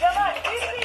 Jamani, vipi?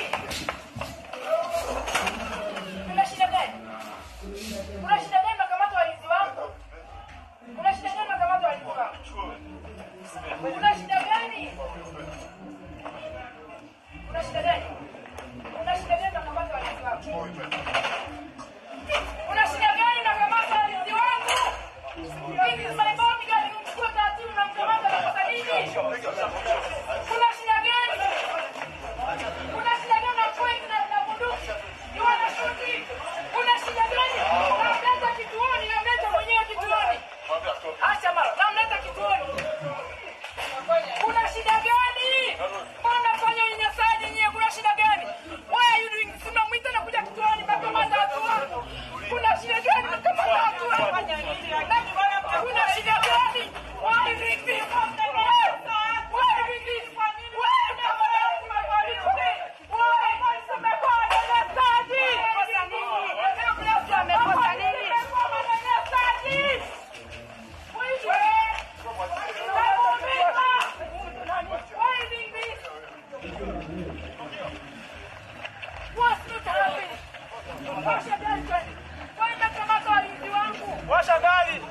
Washa gari.